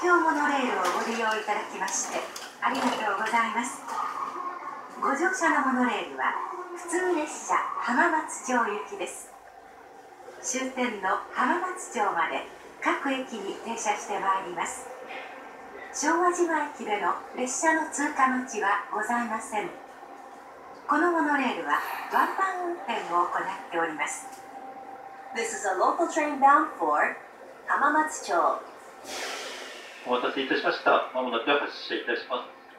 京モノレールをご利用いただきましてありがとうございます。ご乗車のモノレールは普通列車浜松町行きです。終点の浜松町まで各駅に停車してまいります。昭和島駅での列車の通過待ちはございません。このモノレールはワンパン運転を行っております。This is a local train bound for 浜松町お待たせいたしました。まもなく発車いたします。